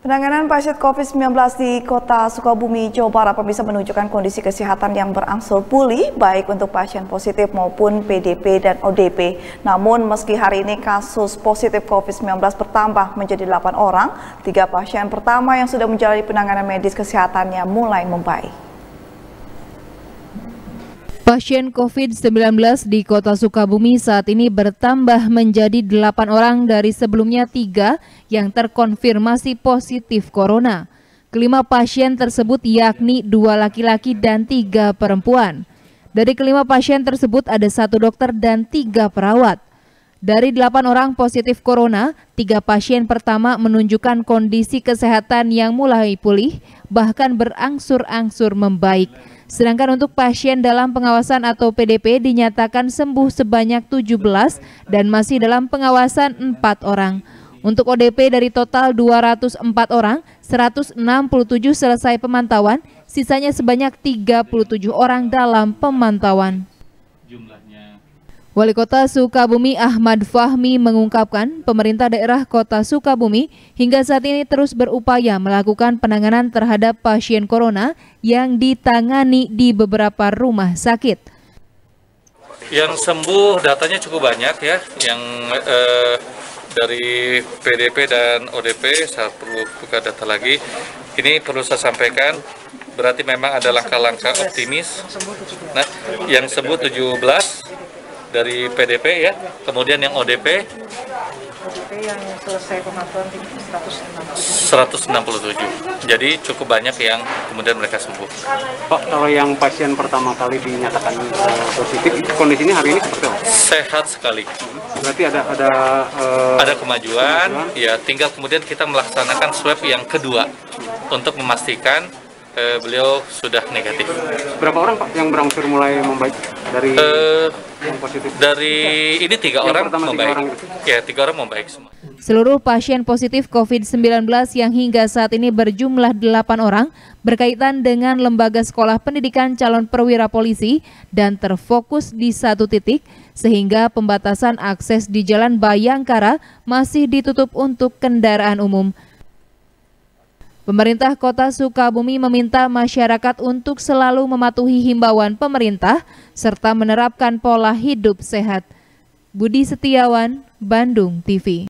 Penanganan pasien COVID-19 di kota Sukabumi, Jawa Barat bisa menunjukkan kondisi kesehatan yang berangsur pulih baik untuk pasien positif maupun PDP dan ODP. Namun meski hari ini kasus positif COVID-19 bertambah menjadi 8 orang, tiga pasien pertama yang sudah menjalani penanganan medis kesehatannya mulai membaik. Pasien COVID-19 di kota Sukabumi saat ini bertambah menjadi 8 orang dari sebelumnya tiga yang terkonfirmasi positif corona. Kelima pasien tersebut yakni dua laki-laki dan tiga perempuan. Dari kelima pasien tersebut ada satu dokter dan tiga perawat. Dari delapan orang positif corona, tiga pasien pertama menunjukkan kondisi kesehatan yang mulai pulih, bahkan berangsur-angsur membaik. Sedangkan untuk pasien dalam pengawasan atau PDP dinyatakan sembuh sebanyak 17 dan masih dalam pengawasan 4 orang. Untuk ODP dari total 204 orang, 167 selesai pemantauan, sisanya sebanyak 37 orang dalam pemantauan. Wali Kota Sukabumi Ahmad Fahmi mengungkapkan pemerintah daerah Kota Sukabumi hingga saat ini terus berupaya melakukan penanganan terhadap pasien corona yang ditangani di beberapa rumah sakit. Yang sembuh datanya cukup banyak ya, yang eh, dari PDP dan ODP saya perlu buka data lagi. Ini perlu saya sampaikan berarti memang ada langkah-langkah optimis. Nah, yang sembuh 17 dari PDP ya, kemudian yang ODP ODP yang selesai pemantauan 167. 167. Jadi cukup banyak yang kemudian mereka sembuh. Pak, kalau yang pasien pertama kali dinyatakan uh, positif, kondisinya hari ini seperti apa? Sehat sekali. Berarti ada ada uh, ada kemajuan, kemajuan, ya tinggal kemudian kita melaksanakan swab yang kedua untuk memastikan uh, beliau sudah negatif. Berapa orang Pak yang berangsur mulai membaik dari uh, yang positif? Dari ini tiga yang orang membaik. Tiga orang Ya, tiga orang membaik semua. Seluruh pasien positif COVID-19 yang hingga saat ini berjumlah 8 orang berkaitan dengan lembaga sekolah pendidikan calon perwira polisi dan terfokus di satu titik sehingga pembatasan akses di Jalan Bayangkara masih ditutup untuk kendaraan umum. Pemerintah Kota Sukabumi meminta masyarakat untuk selalu mematuhi himbauan pemerintah serta menerapkan pola hidup sehat. Budi Setiawan, Bandung TV.